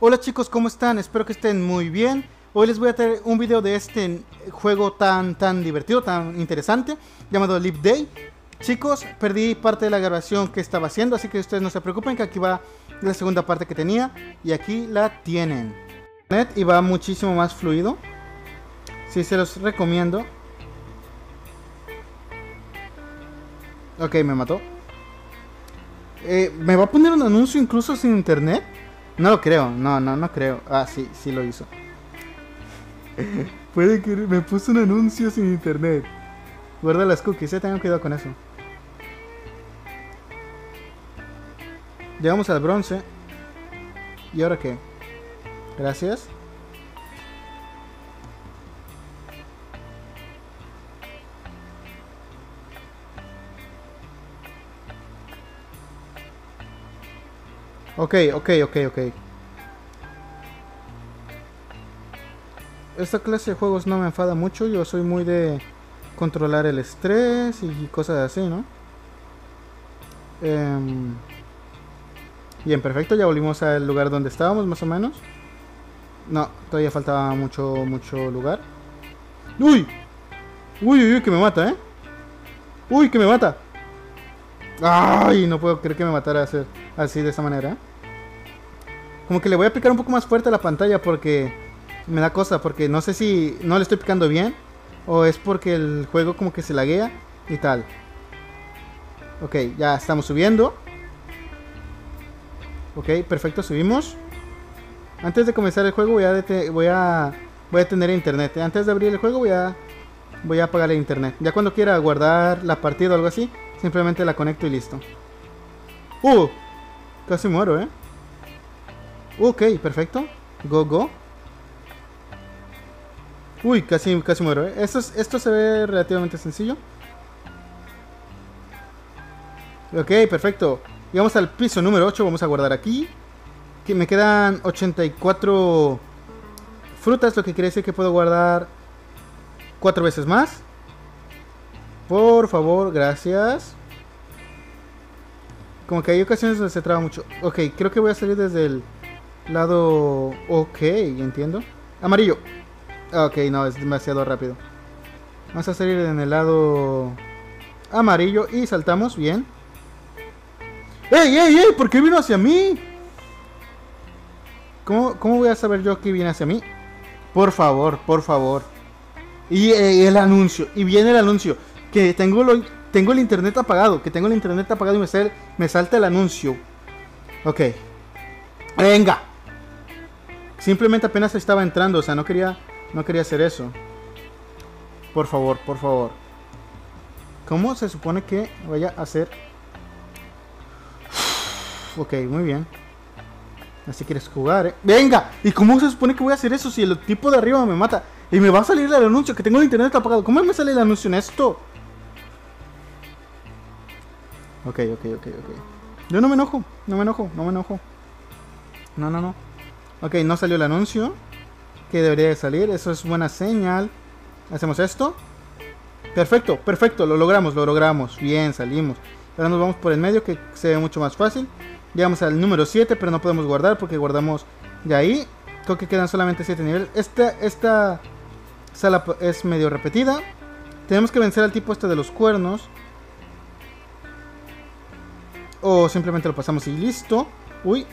Hola chicos, ¿cómo están? Espero que estén muy bien. Hoy les voy a traer un video de este juego tan tan divertido, tan interesante, llamado Live Day. Chicos, perdí parte de la grabación que estaba haciendo, así que ustedes no se preocupen que aquí va la segunda parte que tenía y aquí la tienen. Y va muchísimo más fluido. Sí, se los recomiendo. Ok, me mató. Eh, ¿Me va a poner un anuncio incluso sin internet? No lo creo, no, no, no creo. Ah, sí, sí lo hizo. Puede que me puso un anuncio sin internet. Guarda las cookies, eh, tengan cuidado con eso. Llegamos al bronce. ¿Y ahora qué? Gracias. Ok, ok, ok, ok. Esta clase de juegos no me enfada mucho. Yo soy muy de controlar el estrés y cosas así, ¿no? Em, bien, perfecto. Ya volvimos al lugar donde estábamos, más o menos. No, todavía faltaba mucho, mucho lugar. ¡Uy! ¡Uy, uy, uy! Que me mata, ¿eh? ¡Uy, que me mata! ¡Ay! No puedo creer que me matara así de esa manera. Como que le voy a picar un poco más fuerte a la pantalla porque me da cosa. Porque no sé si no le estoy picando bien. O es porque el juego como que se laguea y tal. Ok, ya estamos subiendo. Ok, perfecto, subimos. Antes de comenzar el juego voy a, voy a, voy a tener internet. Antes de abrir el juego voy a, voy a apagar el internet. Ya cuando quiera guardar la partida o algo así, simplemente la conecto y listo. ¡Uh! Casi muero, ¿eh? Ok, perfecto. Go, go. Uy, casi, casi muero, ¿eh? Esto, se ve relativamente sencillo. Ok, perfecto. Llegamos al piso número 8. Vamos a guardar aquí. Me quedan 84 frutas, lo que quiere decir que puedo guardar cuatro veces más. Por favor, gracias. Como que hay ocasiones donde se traba mucho. Ok, creo que voy a salir desde el lado... Ok, entiendo. Amarillo. Ok, no, es demasiado rápido. Vamos a salir en el lado amarillo y saltamos, bien. ¡Ey, ey, ey! ¿Por qué vino hacia mí? ¿Cómo, voy a saber yo que viene hacia mí? Por favor, por favor. Y eh, el anuncio, y viene el anuncio. Que tengo, lo, tengo el internet apagado, que tengo el internet apagado y me, me salta el anuncio. Ok. Venga. Simplemente apenas estaba entrando, o sea, no quería, no quería hacer eso. Por favor, por favor. ¿Cómo se supone que vaya a hacer? Ok, muy bien. Así quieres jugar, ¿eh? ¡Venga! ¿Y cómo se supone que voy a hacer eso si el tipo de arriba me mata? Y me va a salir el anuncio, que tengo el internet apagado. ¿Cómo me sale el anuncio en esto? Ok, ok, ok, ok. Yo no me enojo, no me enojo, no me enojo. No, no, no. Ok, no salió el anuncio. Que debería de salir, eso es buena señal. Hacemos esto. Perfecto, perfecto, lo logramos, lo logramos. Bien, salimos. Ahora nos vamos por el medio que se ve mucho más fácil. Llegamos al número 7, pero no podemos guardar porque guardamos de ahí. Creo que quedan solamente 7 niveles. Esta, esta sala es medio repetida. Tenemos que vencer al tipo este de los cuernos. O simplemente lo pasamos y listo. Uy.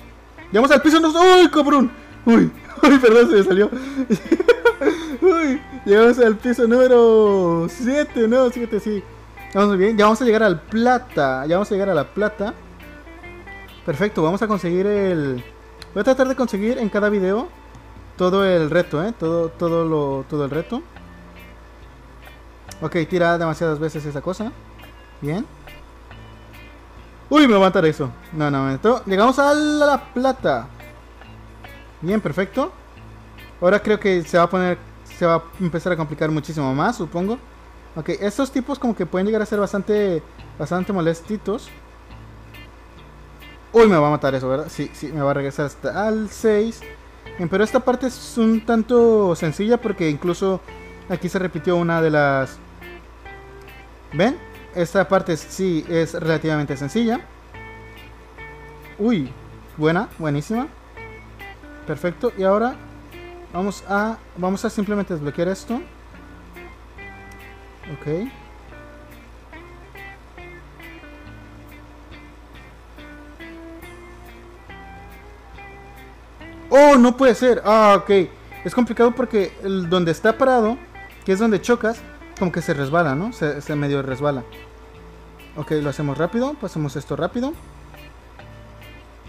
Llegamos al piso. ¡Uy, cabrón! Uy, uy, perdón, se me salió. uy, llegamos al piso número 7, no, 7, sí. Vamos bien. Ya vamos a llegar al plata. Ya vamos a llegar a la plata. Perfecto, vamos a conseguir el... Voy a tratar de conseguir en cada video todo el reto, ¿eh? Todo, todo, lo, todo el reto. Ok, tira demasiadas veces esa cosa. Bien. Uy, me va a matar eso. No, no, no. Llegamos a la plata. Bien, perfecto. Ahora creo que se va a poner... Se va a empezar a complicar muchísimo más, supongo. Ok, estos tipos como que pueden llegar a ser bastante... Bastante molestitos. Uy, me va a matar eso, ¿verdad? Sí, sí, me va a regresar hasta al 6. Pero esta parte es un tanto sencilla porque incluso aquí se repitió una de las... ¿Ven? Esta parte sí es relativamente sencilla. Uy, buena, buenísima. Perfecto. Y ahora vamos a vamos a simplemente desbloquear esto. Ok. Oh, no puede ser. Ah, ok. Es complicado porque donde está parado, que es donde chocas, como que se resbala, ¿no? Se, medio resbala. Ok, lo hacemos rápido. Pasamos esto rápido.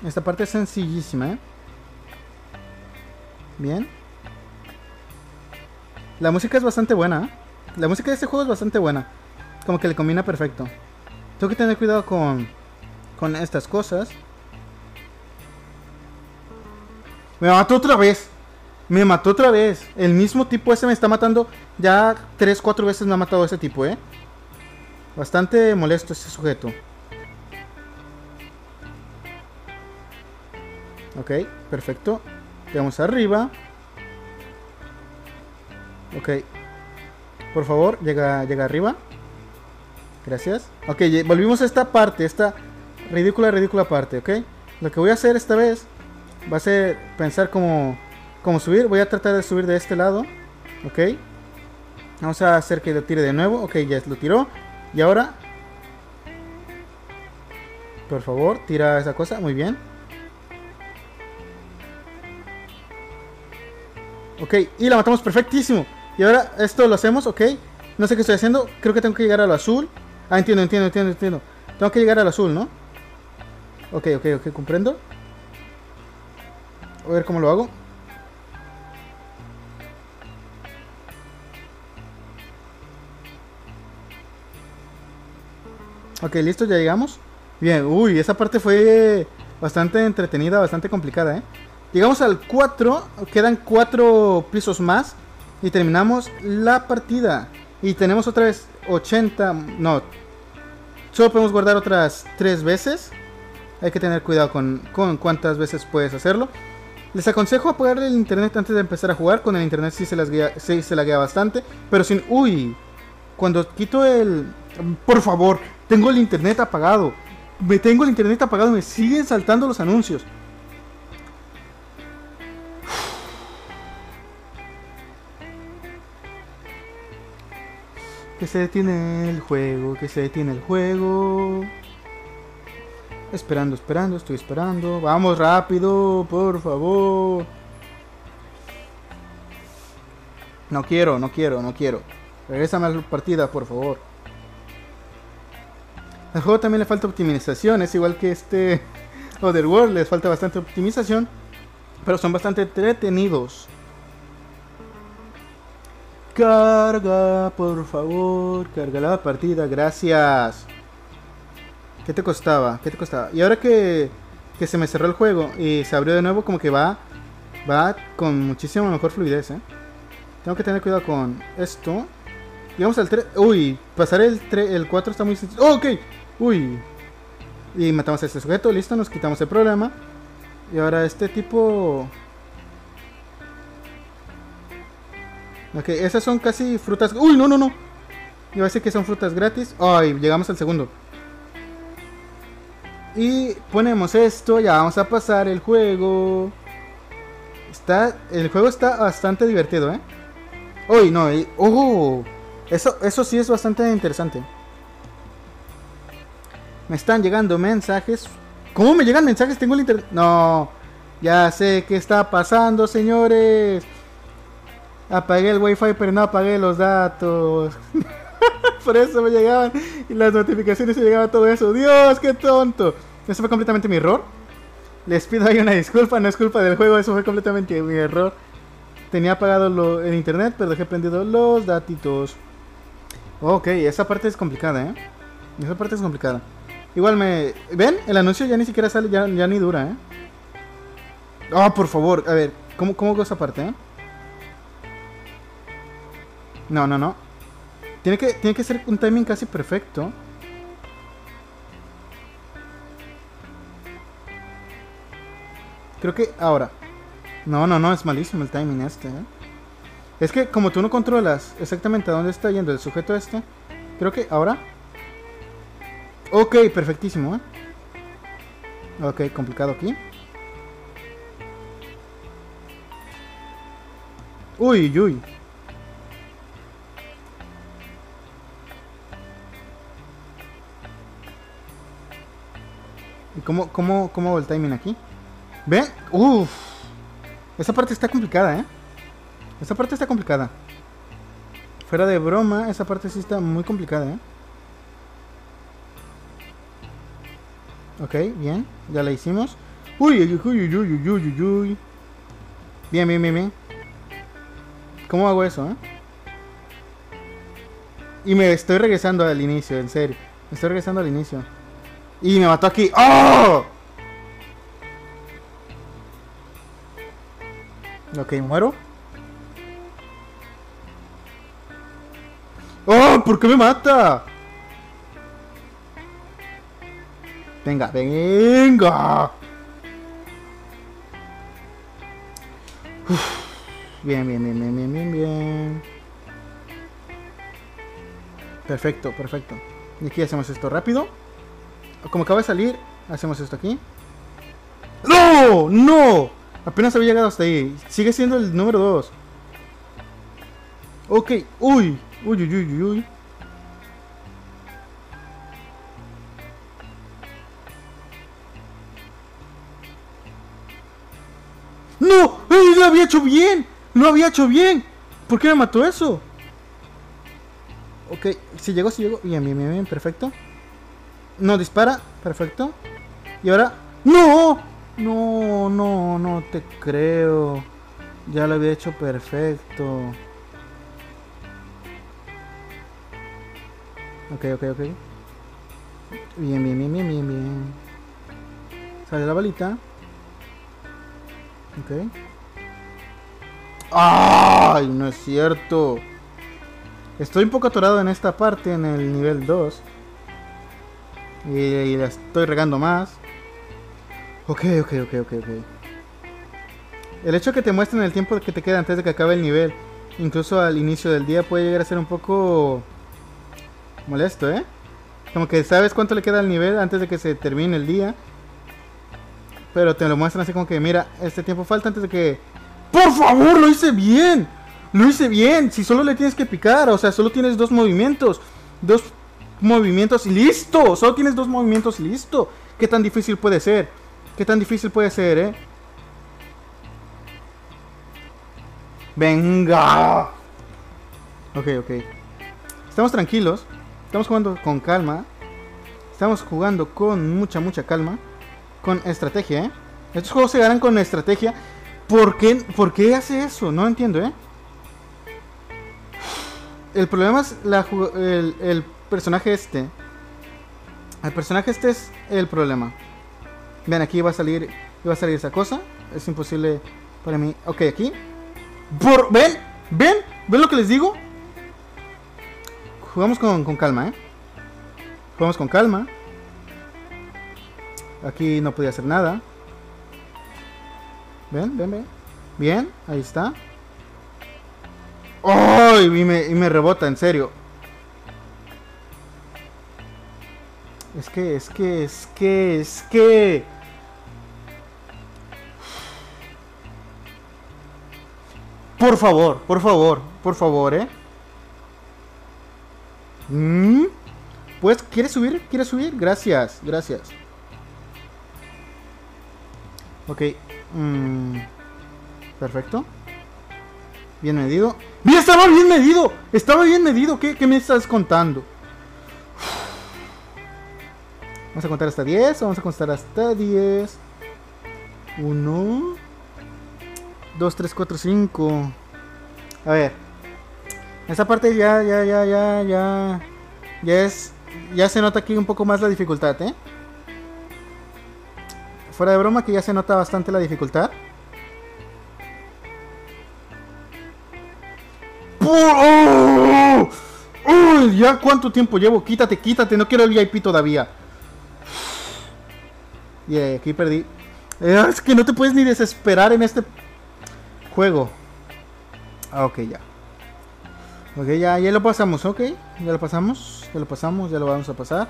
Esta parte es sencillísima, ¿eh? Bien. La música es bastante buena. ¿eh? La música de este juego es bastante buena. Como que le combina perfecto. Tengo que tener cuidado con, con estas cosas. Me mató otra vez. Me mató otra vez. El mismo tipo ese me está matando. Ya 3, 4 veces me ha matado ese tipo, ¿eh? Bastante molesto ese sujeto. Ok, perfecto. Vamos arriba. Ok. Por favor, llega, llega arriba. Gracias. Ok, volvimos a esta parte, esta ridícula, ridícula parte, ¿ok? Lo que voy a hacer esta vez va a ser pensar como, como subir. Voy a tratar de subir de este lado, ¿ok? Vamos a hacer que lo tire de nuevo. Ok, ya lo tiró. Y ahora... Por favor, tira esa cosa. Muy bien. Ok, y la matamos perfectísimo. Y ahora esto lo hacemos, ok. No sé qué estoy haciendo. Creo que tengo que llegar a lo azul. Ah, entiendo, entiendo, entiendo, entiendo. Tengo que llegar al azul, ¿no? Ok, ok, ok, comprendo. A ver cómo lo hago. Ok, listo, ya llegamos. Bien, uy, esa parte fue bastante entretenida, bastante complicada, ¿eh? Llegamos al 4, quedan 4 pisos más y terminamos la partida. Y tenemos otra vez 80, no, solo podemos guardar otras 3 veces. Hay que tener cuidado con, con cuántas veces puedes hacerlo. Les aconsejo apagar el internet antes de empezar a jugar. Con el internet sí se, las guía, sí se la guía bastante. Pero sin... Uy. Cuando quito el... Por favor. Tengo el internet apagado. Me tengo el internet apagado. Me siguen saltando los anuncios. Que se detiene el juego. Que se detiene el juego. Esperando, esperando, estoy esperando. Vamos rápido, por favor. No quiero, no quiero, no quiero. Regrésame a la partida, por favor. Al juego también le falta optimización, es igual que este Other World, les falta bastante optimización. Pero son bastante entretenidos. Carga, por favor, carga la partida, gracias. ¿Qué te costaba? ¿Qué te costaba? Y ahora que, que se me cerró el juego y se abrió de nuevo, como que va, va con muchísima mejor fluidez, ¿eh? Tengo que tener cuidado con esto. Llegamos al 3. Uy, pasar el 3, el 4 está muy sencillo. Oh, ok. Uy. Y matamos a este sujeto, listo, nos quitamos el problema. Y ahora este tipo... Ok, esas son casi frutas... Uy, no, no, no. A decir que son frutas gratis. Ay, llegamos al segundo. Y ponemos esto, ya vamos a pasar el juego. Está, el juego está bastante divertido, ¿eh? Uy, no, oh, eso, eso sí es bastante interesante. Me están llegando mensajes. ¿Cómo me llegan mensajes? Tengo el internet. No, ya sé qué está pasando, señores. Apagué el wifi, pero no apagué los datos. Por eso me llegaban y las notificaciones se llegaba todo eso. Dios, qué tonto. Eso fue completamente mi error. Les pido ahí una disculpa, no es culpa del juego, eso fue completamente mi error. Tenía apagado el internet, pero dejé prendido los datitos. Ok, esa parte es complicada, ¿eh? Esa parte es complicada. Igual me... ¿Ven? El anuncio ya ni siquiera sale, ya, ni dura, ¿eh? Oh, por favor, a ver, ¿cómo, cómo hago esa parte, eh? No, no, no. Tiene que, tiene que ser un timing casi perfecto. Creo que ahora. No, no, no, es malísimo el timing este. ¿eh? Es que como tú no controlas exactamente a dónde está yendo el sujeto este, creo que ahora. Ok, perfectísimo, ¿eh? Ok, complicado aquí. Uy, uy. ¿Y cómo, cómo, cómo hago el timing aquí? ¿Ven? Uf. Esa parte está complicada, ¿eh? Esa parte está complicada. Fuera de broma, esa parte sí está muy complicada, ¿eh? Ok, bien. Ya la hicimos. Uy, uy, uy, uy, uy, uy, uy, uy. Bien, bien, bien, bien. ¿Cómo hago eso, eh? Y me estoy regresando al inicio, en serio. Me estoy regresando al inicio. Y me mató aquí. ¡Oh! Ok, muero. ¡Oh! ¿Por qué me mata? Venga, venga. Bien, bien, bien, bien, bien, bien, bien. Perfecto, perfecto. Y aquí hacemos esto rápido. Como acaba de salir, hacemos esto aquí. ¡No! ¡No! Apenas había llegado hasta ahí. Sigue siendo el número 2. Ok. Uy. Uy, uy, uy, uy. Lo había hecho bien! ¡Lo había hecho bien! ¿Por qué me mató eso? Ok, si llegó, si llegó. Bien, bien, bien, bien, perfecto. No dispara, perfecto. Y ahora. ¡No! No, no, no te creo. Ya lo había hecho perfecto. Ok, ok, ok. Bien, bien, bien, bien, bien, bien. Sale la balita. Ok. ¡Ay! No es cierto. Estoy un poco atorado en esta parte, en el nivel 2. Y, y la estoy regando más. Ok, ok, ok, ok, ok. El hecho que te muestren el tiempo que te queda antes de que acabe el nivel, incluso al inicio del día, puede llegar a ser un poco molesto, ¿eh? Como que sabes cuánto le queda al nivel antes de que se termine el día. Pero te lo muestran así como que, mira, este tiempo falta antes de que... ¡Por favor! ¡Lo hice bien! Lo hice bien. Si solo le tienes que picar, o sea, solo tienes dos movimientos. Dos movimientos y listo. Solo tienes dos movimientos y listo. ¿Qué tan difícil puede ser? ¿Qué tan difícil puede ser, eh? Venga. Ok, ok. Estamos tranquilos. Estamos jugando con calma. Estamos jugando con mucha, mucha calma. Con estrategia, ¿eh? Estos juegos se ganan con estrategia. ¿Por qué, ¿Por qué hace eso? No entiendo, ¿eh? El problema es la, el, el personaje este. El personaje este es el problema. Vean, aquí va a salir va a salir esa cosa. Es imposible para mí. Ok, aquí. Por, ¿Ven? ¿Ven? ¿Ven lo que les digo? Jugamos con, con calma, ¿eh? Jugamos con calma. Aquí no podía hacer nada. ¿Ven? ¿Ven? ¿Ven? Bien, ahí está. ¡Ay! y, me, y me rebota, en serio. Es que, es que, es que, es que... Por favor, por favor, por favor, ¿eh? ¿Mm? Pues, ¿quieres subir? ¿Quieres subir? Gracias, gracias. Ok. Mm, perfecto. Bien medido. ¡Bien! ¡Estaba bien medido! ¡Estaba bien medido! ¿Qué, qué me estás contando? Vamos a contar hasta 10. Vamos a contar hasta 10. 1, 2, 3, 4, 5. A ver. Esa parte ya, ya, ya, ya, ya. Ya es. Ya se nota aquí un poco más la dificultad, ¿eh? Fuera de broma que ya se nota bastante la dificultad. ¡Oh! ¿Ya cuánto tiempo llevo? Quítate, quítate, no quiero el VIP todavía. Y aquí perdí. Eh, es que no te puedes ni desesperar en este juego. Ah, ok, ya. Ok, ya, ya lo pasamos, ok. Ya lo pasamos, ya lo pasamos, ya lo vamos a pasar.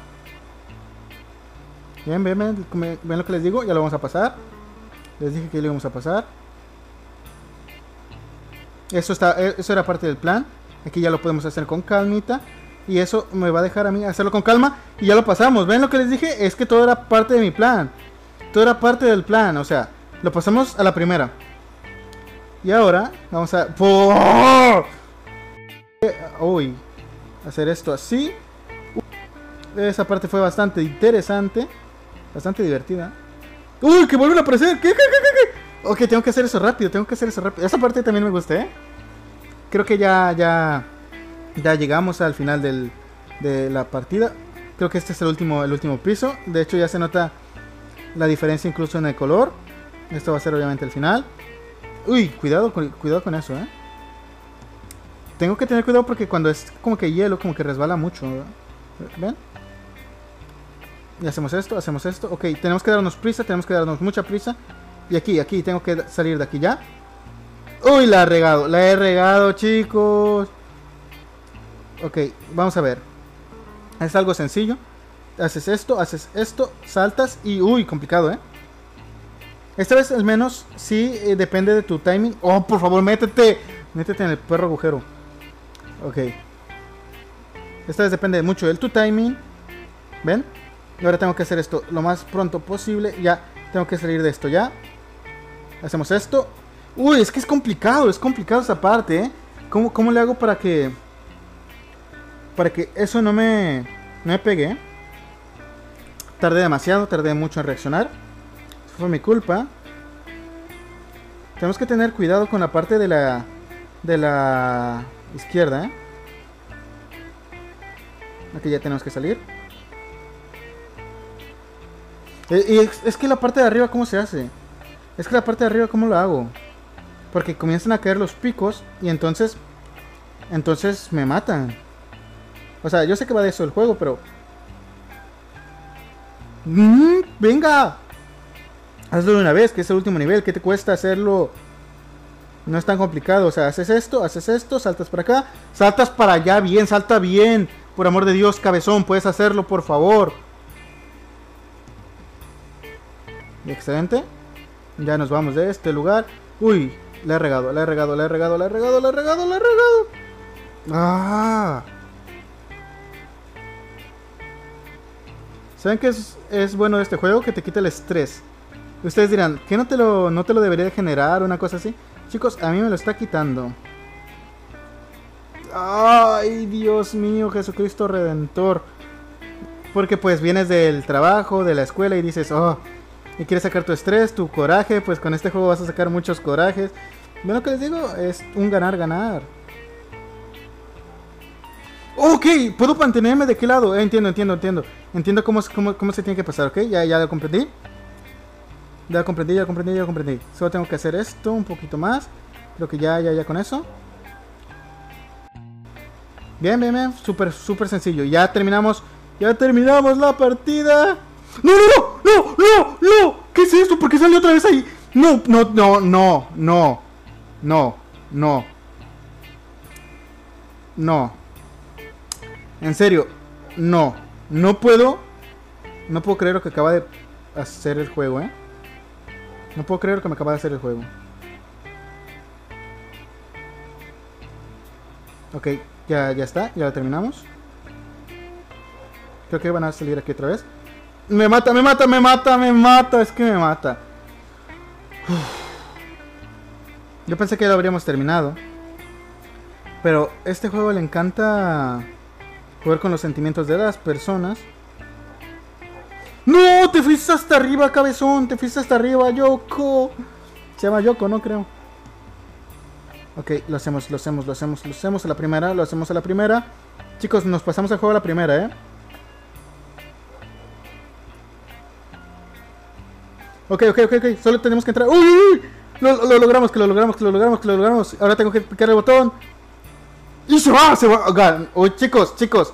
Bien, bien, come- ven lo que les digo, ya lo vamos a pasar. Les dije que ya lo íbamos a pasar. Eso, está, eh, eso era parte del plan. Aquí ya lo podemos hacer con calmita. Y eso me va a dejar a mí hacerlo con calma. Y ya lo pasamos. ¿Ven lo que les dije? Es que todo era parte de mi plan. Todo era parte del plan. O sea, lo pasamos a la primera. Y ahora vamos a... ¡Oh! Uy. Hacer esto así. Esa parte fue bastante interesante. Bastante divertida. ¡Uy! Que vuelven a aparecer. ¿Qué, qué, qué, qué? Ok, tengo que hacer eso rápido. Tengo que hacer eso rápido. Esa parte también me gusta, ¿eh? Creo que ya, ya, ya llegamos al final del, de la partida. Creo que este es el último, el último piso. De hecho, ya se nota la diferencia incluso en el color. Esto va a ser obviamente el final. Uy, cuidado cuidado con eso, ¿eh? Tengo que tener cuidado porque cuando es como que hielo, como que resbala mucho. ¿Ven? Y hacemos esto, hacemos esto. Ok, tenemos que darnos prisa, tenemos que darnos mucha prisa. Y aquí, aquí, tengo que salir de aquí ya. Uy, la he regado, la he regado, chicos. Ok, vamos a ver. Es algo sencillo. Haces esto, haces esto, saltas y... Uy, complicado, ¿eh? Esta vez al menos sí eh, depende de tu timing. Oh, por favor, métete. Métete en el perro agujero. Ok. Esta vez depende mucho de tu timing. ¿Ven? Y ahora tengo que hacer esto lo más pronto posible. Ya, tengo que salir de esto ya. Hacemos esto. Uy, es que es complicado, es complicado esa parte, ¿eh? ¿Cómo, cómo le hago para que... Para que eso no me... No me pegue. Tardé demasiado, tardé mucho en reaccionar. Eso fue mi culpa. Tenemos que tener cuidado con la parte de la... De la... Izquierda, ¿eh? Aquí ya tenemos que salir. Eh, Y es, que la parte de arriba, ¿cómo se hace? Es que la parte de arriba, ¿cómo lo hago? Porque comienzan a caer los picos y entonces... Entonces me matan. O sea, yo sé que va de eso el juego, pero... ¡Mm! ¡Venga! Hazlo de una vez, que es el último nivel. ¿Qué te cuesta hacerlo? No es tan complicado. O sea, haces esto, haces esto, saltas para acá. Saltas para allá, bien, salta bien. Por amor de Dios, cabezón, puedes hacerlo, por favor. Excelente. Ya nos vamos de este lugar. Uy, le he regado, le he regado, le he regado, le he regado, le he regado, le he regado. Ah. ¿Saben qué es, es bueno este juego? Que te quita el estrés. Ustedes dirán, ¿qué no te lo, no te lo debería de generar? Una cosa así. Chicos, a mí me lo está quitando. Ay, Dios mío, Jesucristo Redentor. Porque pues vienes del trabajo, de la escuela y dices, oh, y quieres sacar tu estrés, tu coraje, pues con este juego vas a sacar muchos corajes. Bueno, lo que les digo es un ganar-ganar. Ok, puedo mantenerme de qué lado. Eh, entiendo, entiendo, entiendo. Entiendo cómo, cómo, cómo se tiene que pasar, ok. Ya, ya lo comprendí. Ya lo comprendí, ya lo comprendí, ya lo comprendí. Solo tengo que hacer esto un poquito más. Creo que ya, ya, ya con eso. Bien, bien, bien. Súper, súper sencillo. Ya terminamos. Ya terminamos la partida. ¡No, no, no! ¡No, no, no! ¿Qué es esto? ¿Por qué salió otra vez ahí? No, no, no, no, no. No, no. No. En serio, no. No puedo. No puedo creer lo que acaba de hacer el juego, ¿eh? No puedo creer lo que me acaba de hacer el juego. Ok, ya, ya está, ya lo terminamos. Creo que van a salir aquí otra vez. Me mata, me mata, me mata, me mata, es que me mata. Yo pensé que ya lo habríamos terminado. Pero este juego le encanta jugar con los sentimientos de las personas. ¡No! Te fuiste hasta arriba, cabezón. Te fuiste hasta arriba, Yoko. Se llama Yoko, no creo. Ok, lo hacemos, lo hacemos, lo hacemos, lo hacemos a la primera, lo hacemos a la primera. Chicos, nos pasamos el juego a la primera, ¿eh? Ok, ok, ok, ok. Solo tenemos que entrar. ¡Uy! Lo, lo logramos, que lo logramos, que lo logramos, que lo logramos. Ahora tengo que picar el botón. Y se va, se va. Uy, chicos, chicos.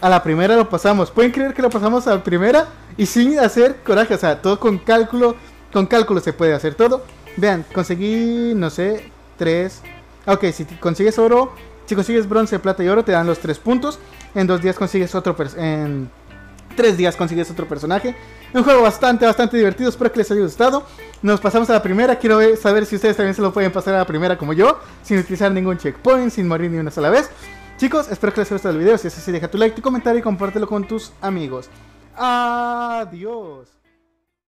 A la primera lo pasamos. ¿Pueden creer que lo pasamos a la primera? Y sin hacer coraje. O sea, todo con cálculo. Con cálculo se puede hacer todo. Vean, conseguí, no sé, tres. Ok, si consigues oro, si consigues bronce, plata y oro, te dan los tres puntos. En dos días consigues otro. En tres días consigues otro personaje. Un juego bastante, bastante divertido. Espero que les haya gustado. Nos pasamos a la primera. Quiero saber si ustedes también se lo pueden pasar a la primera como yo. Sin utilizar ningún checkpoint, sin morir ni una sola vez. Chicos, espero que les haya gustado el video. Si es así, deja tu like, tu comentario y compártelo con tus amigos. Adiós.